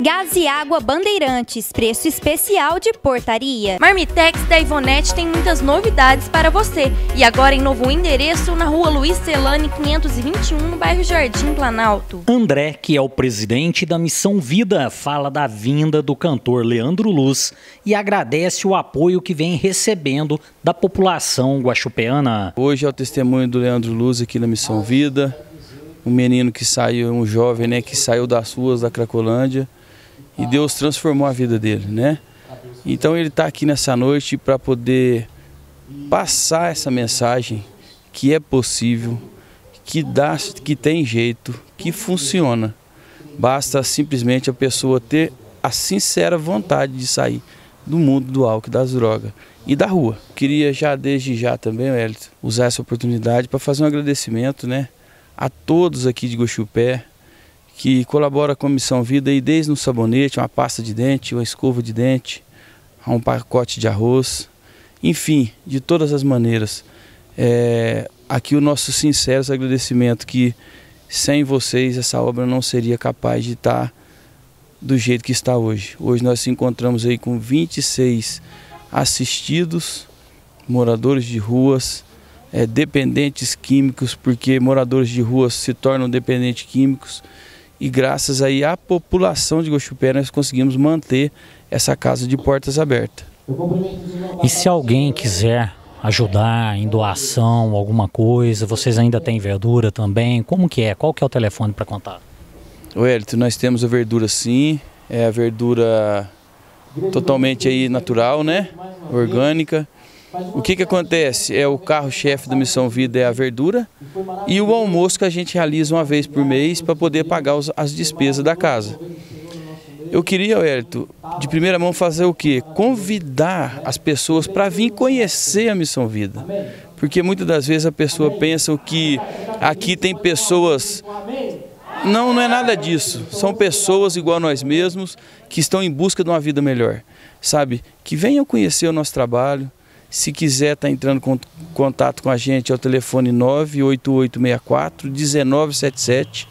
Gás e água Bandeirantes, preço especial de portaria. Marmitex da Ivonete tem muitas novidades para você. E agora em novo endereço na rua Luiz Celane 521, no bairro Jardim Planalto. André, que é o presidente da Missão Vida, fala da vinda do cantor Leandro Luz e agradece o apoio que vem recebendo da população guaxupeana. Hoje é o testemunho do Leandro Luz aqui na Missão Vida. Um menino que saiu, um jovem, né, que saiu das ruas da Cracolândia e Deus transformou a vida dele, né? Então ele está aqui nessa noite para poder passar essa mensagem que é possível, que dá, que tem jeito, que funciona. Basta simplesmente a pessoa ter a sincera vontade de sair do mundo do álcool, das drogas e da rua. Queria já desde já também, Elton, usar essa oportunidade para fazer um agradecimento, né, a todos aqui de Gochupé, que colabora com a Missão Vida e desde um sabonete, uma pasta de dente, uma escova de dente, um pacote de arroz, enfim, de todas as maneiras. É, aqui o nosso sincero agradecimento que sem vocês essa obra não seria capaz de estar do jeito que está hoje. Hoje nós nos encontramos aí com 26 assistidos, moradores de ruas, é, dependentes químicos, porque moradores de ruas se tornam dependentes químicos e graças aí à população de Gochupé nós conseguimos manter essa casa de portas abertas. E se alguém quiser ajudar em doação, alguma coisa, vocês ainda têm verdura também? Como que é? Qual que é o telefone para contar? O Elito, nós temos a verdura sim, é a verdura totalmente aí natural, né? Orgânica. O que, que acontece? É o carro-chefe da Missão Vida é a verdura e o almoço que a gente realiza uma vez por mês para poder pagar os, as despesas da casa. Eu queria, Hérito, de primeira mão fazer o quê? Convidar as pessoas para vir conhecer a Missão Vida. Porque muitas das vezes a pessoa pensa que aqui tem pessoas não, não é nada disso. São pessoas igual nós mesmos que estão em busca de uma vida melhor, sabe? Que venham conhecer o nosso trabalho, se quiser estar tá entrando em contato com a gente, é o telefone 98864 1977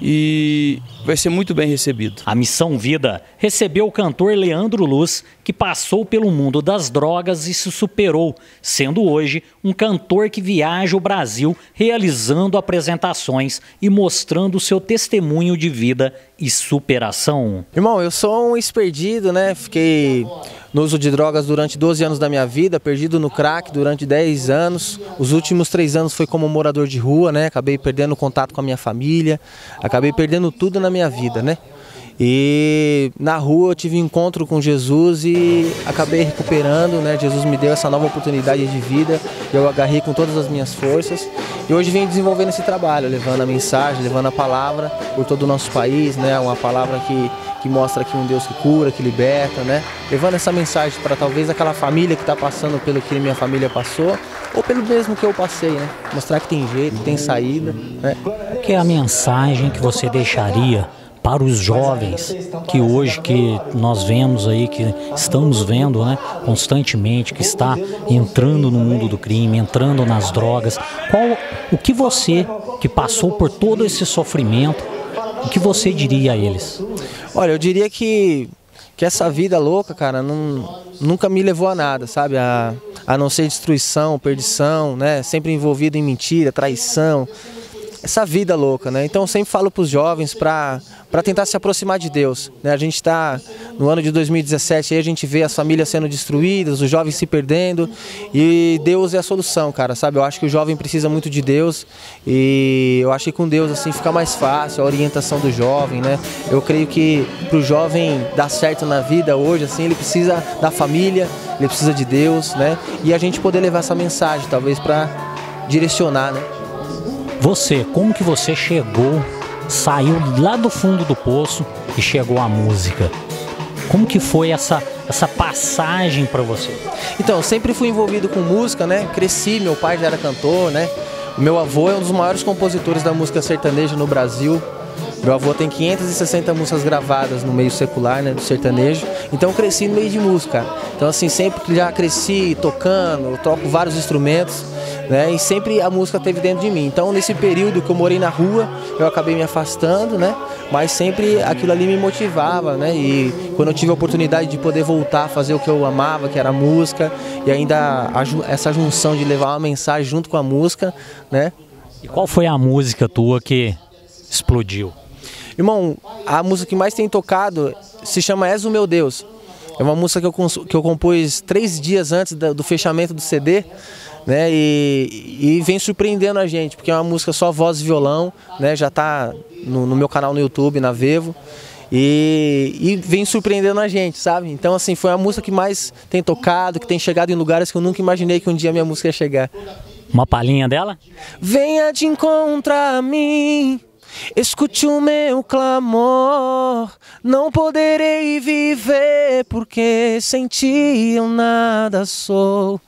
e vai ser muito bem recebido. A Missão Vida recebeu o cantor Leandro Luz, que passou pelo mundo das drogas e se superou, sendo hoje um cantor que viaja o Brasil realizando apresentações e mostrando seu testemunho de vida e superação. Irmão, eu sou um ex-perdido, né? Fiquei no uso de drogas durante 12 anos da minha vida, perdido no crack durante 10 anos. Os últimos 3 anos foi como morador de rua, né? Acabei perdendo contato com a minha família, acabei perdendo tudo na minha vida, né? E na rua eu tive encontro com Jesus e acabei recuperando, né? Jesus me deu essa nova oportunidade de vida, eu agarrei com todas as minhas forças e hoje venho desenvolvendo esse trabalho, levando a mensagem, levando a palavra por todo o nosso país, né? Uma palavra que que mostra aqui um Deus que cura, que liberta, né? Levando essa mensagem para talvez aquela família que está passando pelo que minha família passou, ou pelo mesmo que eu passei, né? Mostrar que tem jeito, tem saída, né? Que é a mensagem que você deixaria para os jovens que hoje que nós vemos aí que estamos vendo, né, constantemente que está entrando no mundo do crime, entrando nas drogas. Qual o que você que passou por todo esse sofrimento o que você diria a eles? Olha, eu diria que, que essa vida louca, cara, não, nunca me levou a nada, sabe? A, a não ser destruição, perdição, né? Sempre envolvido em mentira, traição. Essa vida louca, né? Então eu sempre falo para os jovens para tentar se aproximar de Deus. Né? A gente está no ano de 2017, aí a gente vê as famílias sendo destruídas, os jovens se perdendo e Deus é a solução, cara, sabe? Eu acho que o jovem precisa muito de Deus e eu acho que com Deus assim fica mais fácil a orientação do jovem, né? Eu creio que para o jovem dar certo na vida hoje, assim, ele precisa da família, ele precisa de Deus, né? E a gente poder levar essa mensagem, talvez para direcionar, né? Você, como que você chegou saiu lá do fundo do poço e chegou à música. Como que foi essa, essa passagem para você? Então, sempre fui envolvido com música, né? Cresci, meu pai já era cantor, né? Meu avô é um dos maiores compositores da música sertaneja no Brasil. Meu avô tem 560 músicas gravadas no meio secular, né, do sertanejo. Então eu cresci no meio de música. Então assim, sempre já cresci tocando, eu toco vários instrumentos. Né? E sempre a música teve dentro de mim. Então, nesse período que eu morei na rua, eu acabei me afastando, né? Mas sempre aquilo ali me motivava, né? E quando eu tive a oportunidade de poder voltar a fazer o que eu amava, que era a música, e ainda a, essa junção de levar uma mensagem junto com a música, né? E qual foi a música tua que explodiu? Irmão, a música que mais tem tocado se chama És o Meu Deus. É uma música que eu, que eu compus três dias antes do fechamento do CD, né? E, e, vem surpreendendo a gente, porque é uma música só voz e violão, né? Já está no, no, meu canal no YouTube, na Vevo. E, e, vem surpreendendo a gente, sabe? Então, assim, foi a música que mais tem tocado, que tem chegado em lugares que eu nunca imaginei que um dia minha música ia chegar. Uma palhinha dela? Venha de encontrar a mim Escute o meu clamor, não poderei viver, porque sem ti eu nada sou.